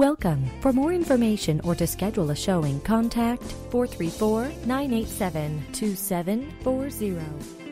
Welcome. For more information or to schedule a showing, contact 434 987 2740.